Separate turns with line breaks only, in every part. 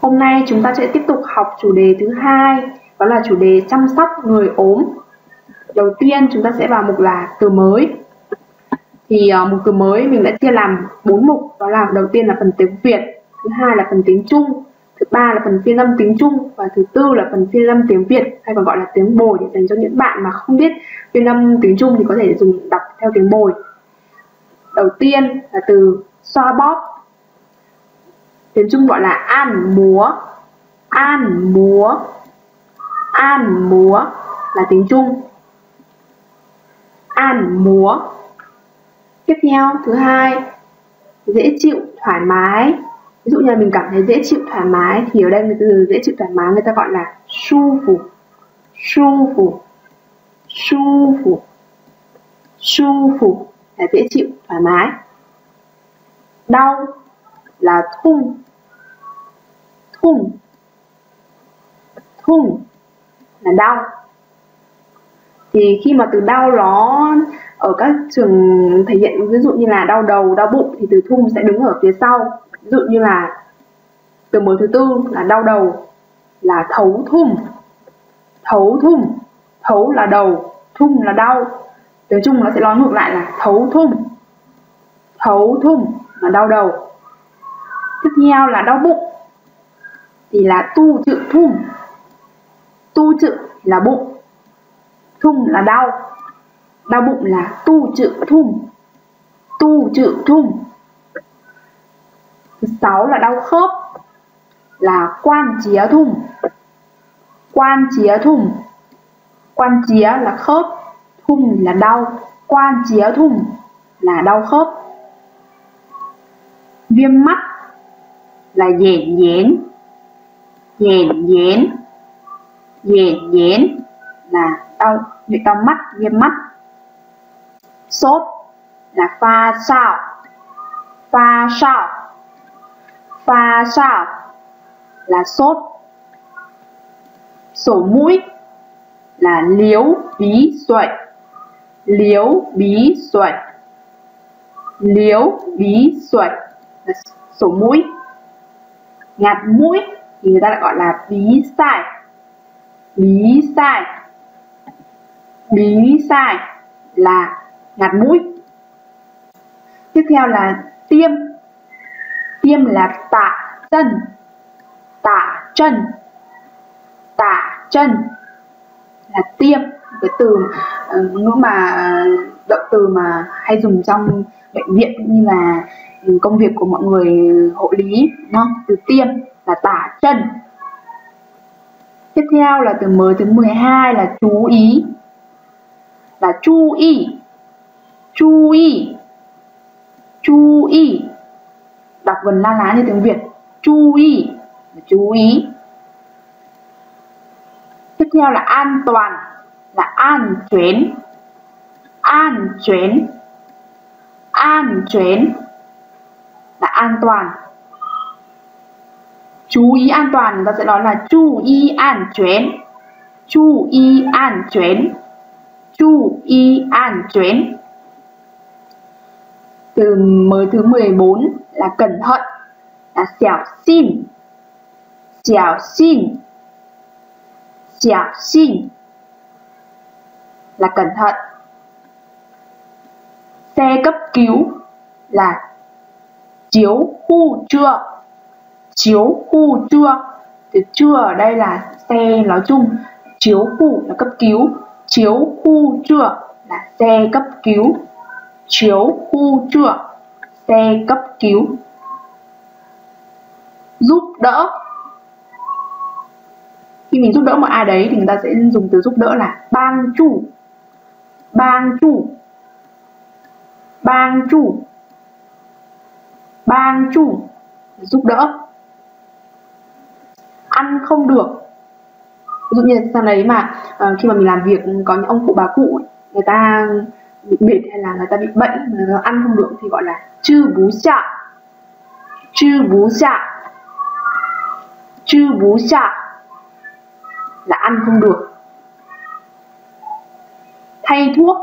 Hôm nay chúng ta sẽ tiếp tục học chủ đề thứ hai, đó là chủ đề chăm sóc người ốm. Đầu tiên chúng ta sẽ vào mục là từ mới. Thì uh, mục từ mới mình đã chia làm bốn mục, đó là đầu tiên là phần tiếng Việt, thứ hai là phần tiếng Trung, thứ ba là phần phiên âm tiếng Trung và thứ tư là phần phiên âm tiếng Việt hay còn gọi là tiếng bồi để dành cho những bạn mà không biết phiên âm tiếng Trung thì có thể dùng đọc theo tiếng bồi. Đầu tiên là từ xoa bóp tiếng Trung gọi là an múa. An múa. An múa là tiếng Trung. An múa. Tiếp theo, thứ hai, dễ chịu, thoải mái. Ví dụ như là mình cảm thấy dễ chịu, thoải mái thì ở đây người từ dễ chịu, thoải mái người ta gọi là su phủ. Su phủ. Su phủ. Su phủ là dễ chịu, thoải mái. Đau là thung thung thung là đau. Thì khi mà từ đau nó ở các trường thể hiện, ví dụ như là đau đầu, đau bụng thì từ thung sẽ đứng ở phía sau. Ví dụ như là từ mới thứ tư là đau đầu, là thấu thung. Thấu thung. Thấu là đầu, thung là đau. Tiếng trung nó sẽ nói ngược lại là thấu thung. Thấu thung là đau đầu. Tiếp theo là đau bụng thì là tu chữ thung. Tu chữ là bụng, thung là đau. Đau bụng là tu chữ thung. Tu chữ thung. Thứ sáu là đau khớp, là quan chía thùng quan chía thùng quan chía là khớp thùng là đau. Quan chía thùng là đau khớp. Viêm mắt là dẻn dẻn dền dén dền dén là đau, bị đau mắt, viêm mắt. Sốt là pha sao pha sao pha sao là sốt. Sổ mũi là liếu bí xuậy liếu bí xuậy liếu bí xuậy là sổ mũi. Ngạt mũi thì người ta lại gọi là bí sai. Bí sai. Bí sai là ngạt mũi. Tiếp theo là tiêm. Tiêm là tạ chân. Tạ chân. Tạ chân là tiêm. Cái từ ờ, ngữ mà, động từ mà hay dùng trong bệnh viện cũng như là công việc của mọi người, hộ lý, đúng không? từ tiêm là tả chân. Tiếp theo là từ mới thứ 12 là chú ý. Là chú ý chú ý chú ý đọc vần la lá như tiếng Việt. Chú ý chú ý. Tiếp theo là an toàn. Là an chuyển an chuyển an chuyển là an toàn chú ý an toàn ta sẽ nói là chú ý an chuyển chú ý an chuyển chú ý an chuyển từ mới thứ 14 là cẩn thận, là xảo xin. Xảo xin. Xảo xin. Là cẩn thận. Xe cấp cứu là chiếu khu trưa chiếu khu chưa? Thì chưa ở đây là xe nói chung. Chiếu khu là cấp cứu. Chiếu khu chưa là xe cấp cứu. Chiếu khu chưa xe cấp cứu. Giúp đỡ. Khi mình giúp đỡ một ai đấy thì người ta sẽ dùng từ giúp đỡ là bang chủ. Bang chủ. Bang chủ. Bang chủ. Giúp đỡ ăn không được. Ví dụ như sau đấy mà uh, khi mà mình làm việc có những ông cụ bà cụ người ta bị mệt hay là người ta bị bệnh người ta ăn không được thì gọi là chư bú xạ. Chư bú xạ. Chư bú xạ là ăn không được. Thay thuốc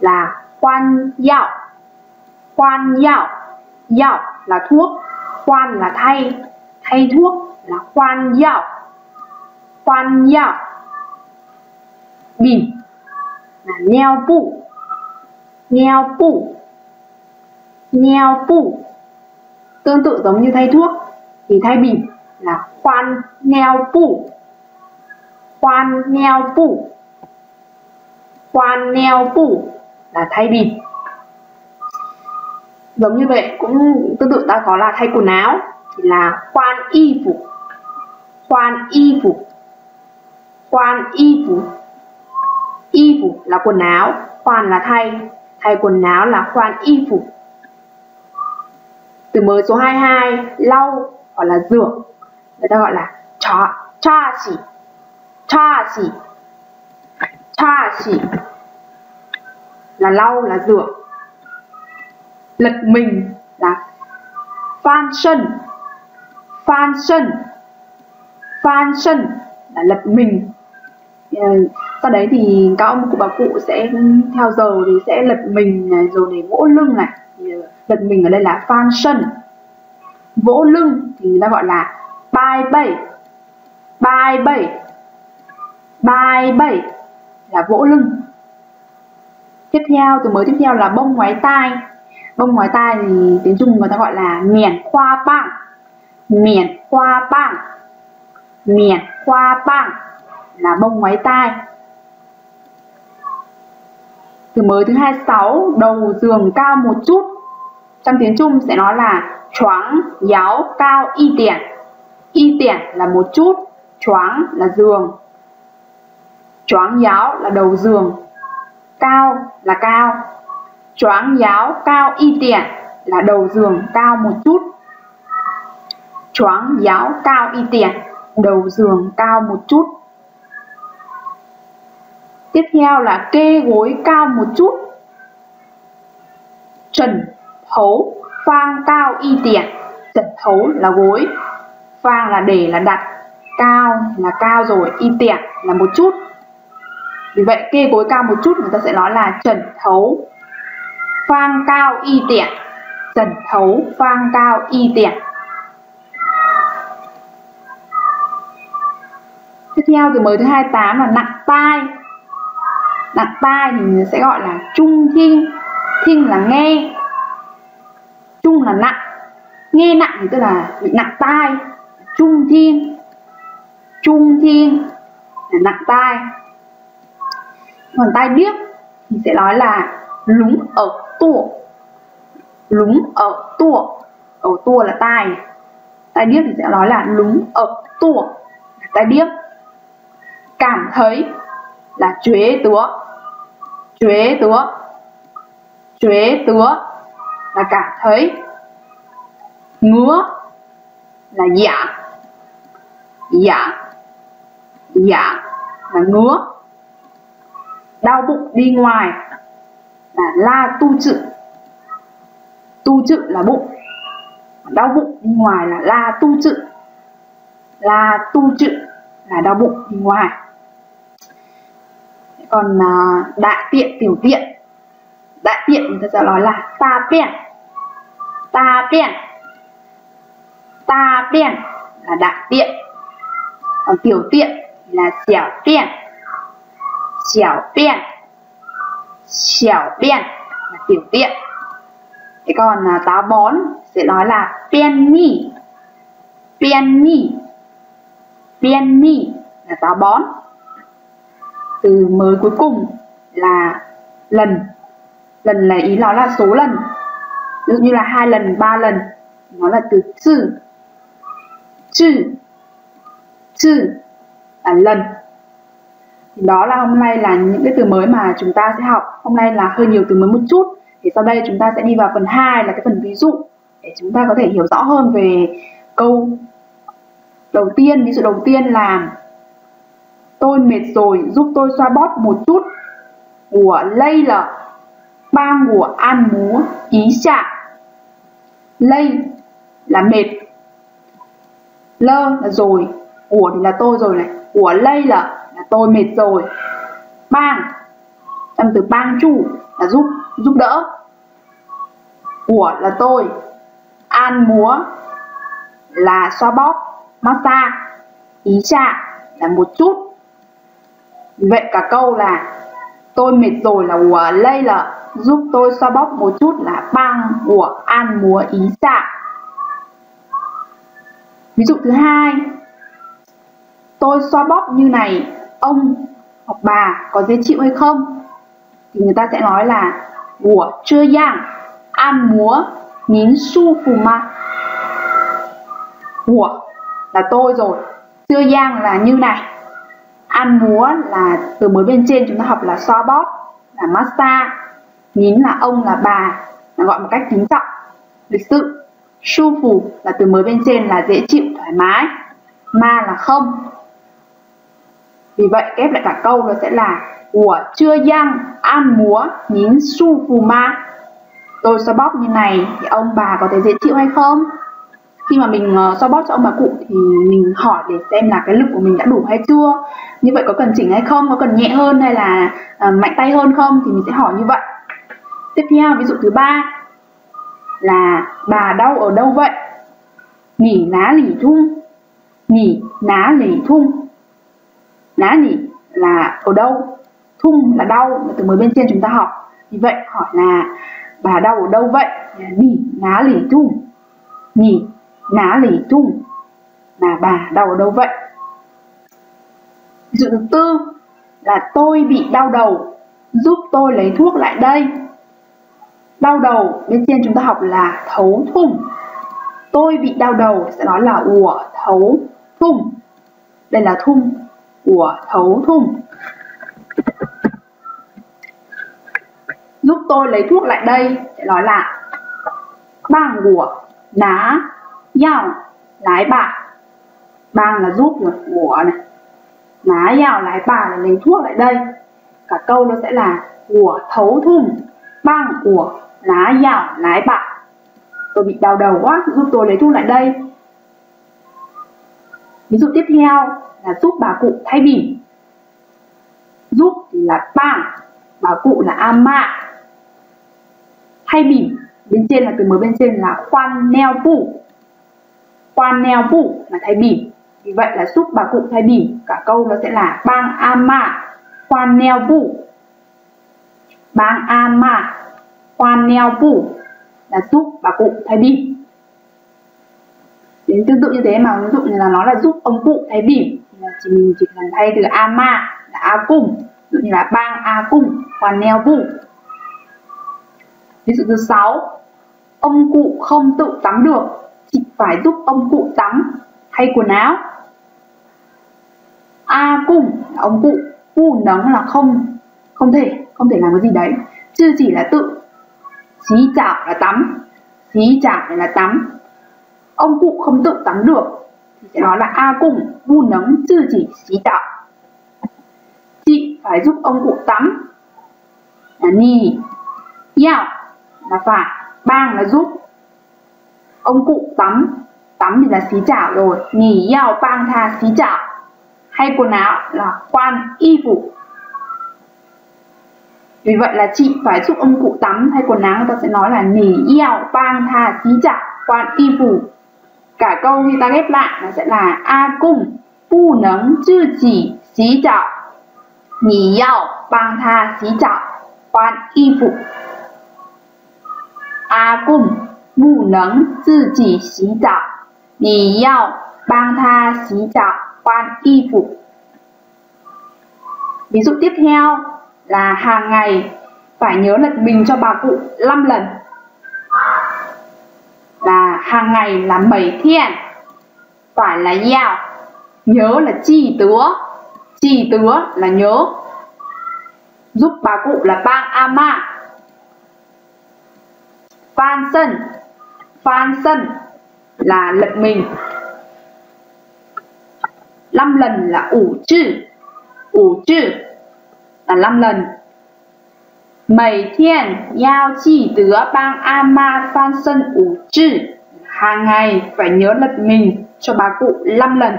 là quan dạo. Quan dạo. Dạo là thuốc quan là thay thay thuốc là quan yao quan yao bìm là neo bụ neo bụ neo bụ tương tự giống như thay thuốc thì thay bìm là khoan neo bụ khoan neo bụ khoan neo bụ là thay bìm. Giống như vậy cũng tương tự ta có là thay quần áo thì là khoan y phục. Khoan y phục. Khoan y phục. Y phục là quần áo khoan là thay. Thay quần áo là khoan y phục. Từ mới số 22 lau hoặc là rửa. Người ta gọi là cha cha xỉ. Cha xỉ. Cha xỉ. Là lau, là rửa. Lật mình là phan sân phan sân phan sân là lật mình. Ờ, sau đấy thì các ông cụ bà cụ sẽ theo giờ thì sẽ lật mình này, rồi để vỗ lưng này. Ờ, lật mình ở đây là phan sân vỗ lưng thì người ta gọi là bài bảy bài bảy bài bảy là vỗ lưng. Tiếp theo, từ mới tiếp theo là bông ngoái tai. Bông ngoái tai thì tiếng trung người ta gọi là miền khoa bang miền khoa băng miền khoa băng là bông ngoái tai. Từ mới thứ 26 đầu giường cao một chút. Trong tiếng Trung sẽ nói là choáng giáo cao y tiền y tiền là một chút, choáng là giường. Choáng giáo là đầu giường, cao là cao. Choáng giáo cao y tiền là đầu giường cao một chút choáng giáo cao y tiền đầu giường cao một chút. Tiếp theo là kê gối cao một chút. Trần, thấu, phang cao y tiền trần, thấu là gối, phang là để là đặt. Cao là cao rồi, y tiền là một chút. Vì vậy, kê gối cao một chút người ta sẽ nói là trần, thấu, phang cao y tiện trần, thấu, phang cao y tiện tiếp theo từ mới thứ 28 là nặng tai. Nặng tai thì mình sẽ gọi là trung thiên thiên là nghe. Trung là nặng. Nghe nặng thì tức là bị nặng tai. Trung thiên trung thiên là nặng tai. Còn tai điếc thì sẽ nói là lúng ở tua lúng ở tua ở tua là tai. Tai điếc thì sẽ nói là lúng ở tua tai điếc cảm thấy là chuế tứa chuế tứa chuế tứa là cảm thấy ngứa là dạ. Dạ. Dạ là ngứa. Đau bụng đi ngoài là la tu chữ. Tu chữ là bụng. Đau bụng đi ngoài là la tu chữ. La tu chữ là đau bụng đi ngoài còn à, đại tiện tiểu tiện. Đại tiện người ta sẽ nói là ta tiện. Ta tiện. Ta tiện là đại tiện. Còn tiểu tiện là xẻo tiện. Xẻo tiện. Xẻo tiện là tiểu tiện. Thế còn à, táo bón sẽ nói là biên ni biên ni biên ni là táo bón từ mới cuối cùng là lần. Lần là ý nó là số lần. Ví dụ như là hai lần, ba lần, nó là từ chữ. Chữ. Chữ là lần. Thì đó là hôm nay là những cái từ mới mà chúng ta sẽ học. Hôm nay là hơi nhiều từ mới một chút. Thì sau đây chúng ta sẽ đi vào phần 2 là cái phần ví dụ để chúng ta có thể hiểu rõ hơn về câu đầu tiên. Ví dụ đầu tiên là tôi mệt rồi giúp tôi xoa bóp một chút. Của lây là bang của an múa ý xạ lây là mệt. Lơ là rồi của thì là tôi rồi này. Của lây là là tôi mệt rồi. Bang trong từ bang chủ là giúp giúp đỡ. Của là tôi an múa là xoa bóp, massage, ý chạm là một chút. Vậy cả câu là tôi mệt rồi là của lây là giúp tôi xoa bóp một chút là băng của an múa ý xạ. Ví dụ thứ hai, tôi xoa bóp như này, ông hoặc bà có dễ chịu hay không? Thì người ta sẽ nói là của chưa yang an múa nín su phù ma của là tôi rồi chưa yang là như này ăn múa là từ mới bên trên chúng ta học là xoa bóp là massage nín là ông, là bà, là gọi một cách kính trọng lịch sự su phù là từ mới bên trên là dễ chịu, thoải mái. Ma là không. Vì vậy ghép lại cả câu nó sẽ là của chưa giang, ăn múa, nín su phù ma. Tôi xoa bóp như này thì ông, bà có thể dễ chịu hay không? Khi mà mình uh, bót cho ông bà cụ thì mình hỏi để xem là cái lực của mình đã đủ hay chưa. Như vậy có cần chỉnh hay không có cần nhẹ hơn hay là uh, mạnh tay hơn không thì mình sẽ hỏi như vậy. Tiếp theo ví dụ thứ ba là bà đau ở đâu vậy? Nỉ ná lỉ thung. Nỉ ná lỉ thung. Ná nỉ là ở đâu? Thung là đau là từ mới bên trên chúng ta học. Như vậy hỏi là bà đau ở đâu vậy? Nỉ ná lỉ thung. Nỉ ná lì thung là bà đau ở đâu vậy? Ví dụ thứ tư, là tôi bị đau đầu, giúp tôi lấy thuốc lại đây. Đau đầu bên trên chúng ta học là thấu thung tôi bị đau đầu sẽ nói là ủa thấu thung đây là thung của thấu thung giúp tôi lấy thuốc lại đây, sẽ nói là bằng của ná yào lái bạ bang là giúp này của này. Má giao lái bà là lấy thuốc lại đây. Cả câu nó sẽ là của thấu thùng. Bang của lá yào lái bạ tôi bị đau đầu quá, giúp tôi lấy thuốc lại đây. Ví dụ tiếp theo là giúp bà cụ thay bỉm giúp thì là bang, bà cụ là ama. Thay bỉm bên trên là từ mới bên trên là khoan neo phụ. Quan neo phụ là thay bỉ, vì vậy là giúp bà cụ thay bỉ. cả câu nó sẽ là bang ama quan neo phụ bang ama quan neo phụ là giúp bà cụ thay bỉ. đến tương tự như thế mà ví dụ như là nó là giúp ông cụ thay bỉ, thì chỉ mình chỉ cần thay từ ama là a cung ví dụ như là bang a cung quan neo phụ ví dụ thứ sáu ông cụ không tự tắm được chị phải giúp ông cụ tắm hay quần áo. A cung, ông cụ u nắng là không không thể không thể làm cái gì đấy. Chứ chỉ là tự xí chảo là tắm, xí chảo là tắm. Ông cụ không tự tắm được, thì sẽ nói là a cung, u nắng chứ chỉ xí chảo. Chị phải giúp ông cụ tắm. Là ni yào là phải, bang là giúp ông cụ tắm tắm thì là xí chảo rồi nghỉ yao bang tha xí chảo hay quần áo là quan y phục. vì vậy là chị phải giúp ông cụ tắm hay quần áo, người ta sẽ nói là nỉ yao bang tha xí chảo, quan y phục. cả câu khi ta ghép lại nó sẽ là a cung bu nấng, chư chỉ, xí chảo nỉ yao bang tha xí chảo, quan y phục. a cung 不能自己洗澡，你要帮他洗澡、换衣服。Ví dụ tiếp theo là hàng ngày phải nhớ lật bình cho bà cụ 5 lần. Là hàng ngày là 7 thiên. Phải là yào. Nhớ là chi tứa. Chi tứa là nhớ. Giúp bà cụ là bang ama Phan sân Phan sân là lật mình. 5 lần là ủ chữ ủ chữ là 5 lần. Mấy thiên, giao chỉ, tứa, bang ama phan sân ủ chữ Hàng ngày phải nhớ lật mình cho bà cụ 5 lần.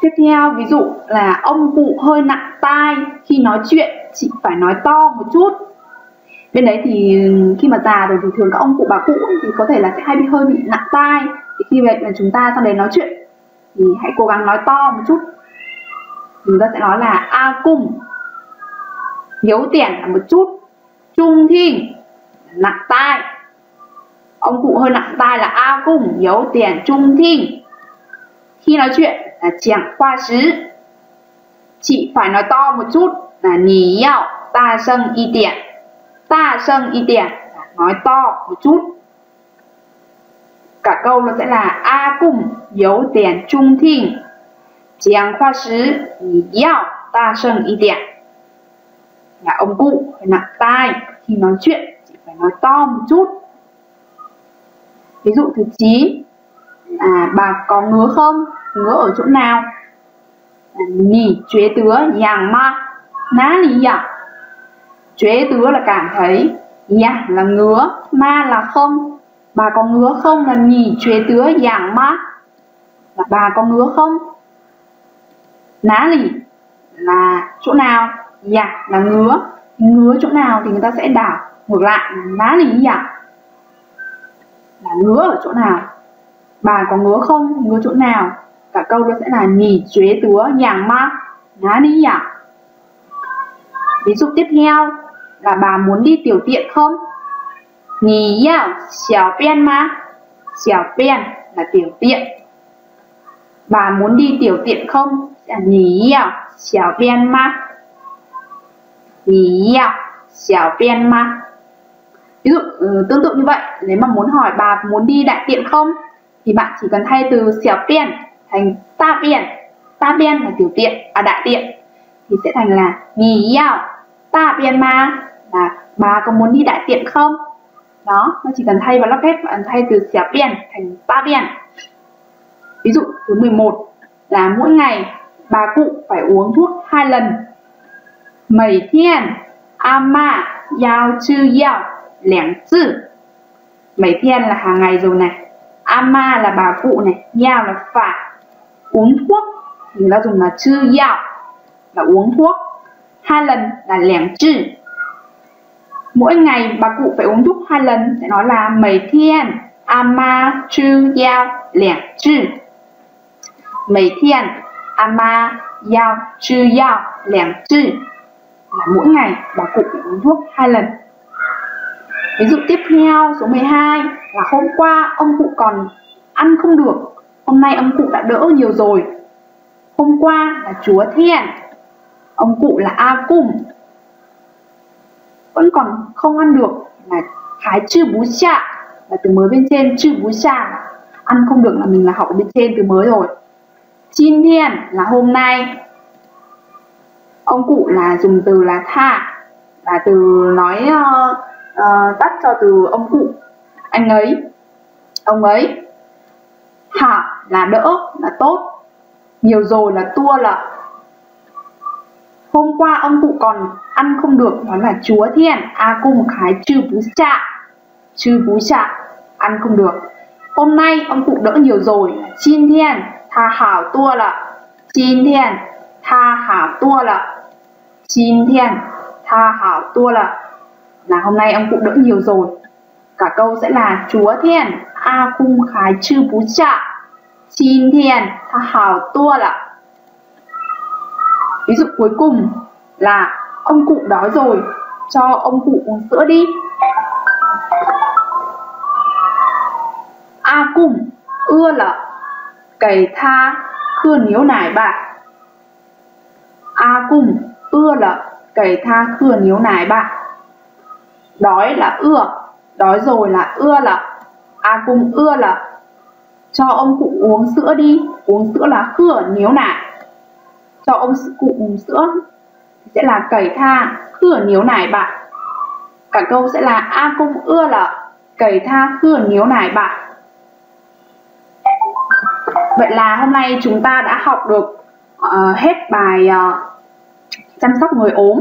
Tiếp theo, ví dụ là ông cụ hơi nặng tai khi nói chuyện, chị phải nói to một chút bên đấy thì ừ, khi mà già rồi thì thường các ông cụ, bà cụ thì có thể là sẽ hay bị hơi bị nặng tai. Thì khi vậy mà chúng ta sang đấy nói chuyện thì hãy cố gắng nói to một chút. Chúng ta sẽ nói là a cung yếu tiền là một chút. Trung thi, nặng tai. Ông cụ hơi nặng tai là a cung yếu tiền trung thi. Khi nói chuyện là chẳng qua sứ. Chị phải nói to một chút là nì yào ta sân y tiện ta sân y tiền nói to một chút. Cả câu nó sẽ là a cùng hiếu tiền trung thịnh chẳng khoa sứ nì yào ta sân y tiền là ông cụ phải nặng tai khi nói chuyện, chỉ phải nói to một chút. Ví dụ thứ 9 à bà có ngứa không? Ngứa ở chỗ nào? À, Nỉ chế tứa yang ma. Ná lý yang chế tứa là cảm thấy yang là ngứa, ma là không. Bà có ngứa không là nhì chế tứa giảng ma. Là bà có ngứa không? Ná lì là chỗ nào? Dạ là ngứa. Ngứa chỗ nào thì người ta sẽ đảo ngược lại. Ná lì dạ là ngứa ở chỗ nào? Bà có ngứa không? Ngứa chỗ nào? Cả câu đó sẽ là nhì chế túa giảng ma. Ná lì dạ ví dụ tiếp theo là bà muốn đi tiểu tiện không? Nì yào xẻo pen ma xẻo pen là tiểu tiện. Bà muốn đi tiểu tiện không? Nì yào xẻo pen ma Nì yào, xẻo pen ma Ví dụ ừ, tương tự như vậy Nếu mà muốn hỏi bà muốn đi đại tiện không Thì bạn chỉ cần thay từ xẻo pen thành ta pen Ta pen là tiểu tiện, à đại tiện. Thì sẽ thành là nì yào, ta pen ma là bà có muốn đi đại tiện không? Đó, nó chỉ cần thay vào lắp hết bạn thay từ xẻ biển thành ba biển ví dụ, thứ 11 là mỗi ngày bà cụ phải uống thuốc hai lần. Mấy thiên, ama, yao chư yao, lẻng chữ mấy thiên là hàng ngày rồi này. Ama là bà cụ này, yao là phải uống thuốc thì người ta dùng là chư yao, là uống thuốc. Hai lần là lẻng chữ mỗi ngày bà cụ phải uống thuốc hai lần sẽ nói là mấy thiên. Ama chu yao lẻng chư mấy thiên. Ama yao chu yao lẻng chư là mỗi ngày bà cụ phải uống thuốc hai lần. Ví dụ tiếp theo, số 12 là hôm qua ông cụ còn ăn không được. Hôm nay ông cụ đã đỡ nhiều rồi. Hôm qua là chúa thiên. Ông cụ là a cung vẫn còn không ăn được là thái chư bú xạ là từ mới bên trên chư bú xạ ăn không được là mình là học bên trên từ mới rồi. Chin thiên là hôm nay. Ông cụ là dùng từ là tha là từ nói uh, uh, tắt cho từ ông cụ. Anh ấy ông ấy hạ là đỡ là tốt. Nhiều rồi là tua là hôm qua ông cụ còn ăn không được, đó là chúa thiên a cung khái chư bú chạ chư bú chạ ăn không được. Hôm nay ông cụ đỡ nhiều rồi. Chin thiên, tha hảo tua là chin thiên, tha hảo tua là Chín thiên, tha hảo tua là là hôm nay ông cụ đỡ nhiều rồi. Cả câu sẽ là chúa thiên a cung khái chư bú chạ chín thiên, tha hảo tua là ví dụ cuối cùng là ông cụ đói rồi, cho ông cụ uống sữa đi. A cùng ưa là cày tha khưa níu nải bạc. A cùng ưa là cày tha khưa níu nải bạn đói là ưa, đói rồi là ưa là. A cùng ưa là cho ông cụ uống sữa đi, uống sữa là khưa níu nải cho ông cụ uống sữa. Sẽ là cầy tha khửa niếu nải bạn. Cả câu sẽ là a cung ưa là cầy tha khửa niếu nải bạn. Vậy là hôm nay chúng ta đã học được uh, hết bài uh, chăm sóc người ốm.